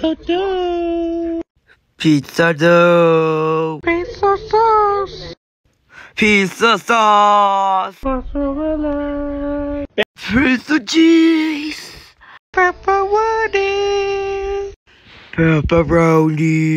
Pizza dough. Pizza dough. Pizza sauce. Pizza sauce. Mozzarella. Pizza cheese. Pepperoni. Pepperoni.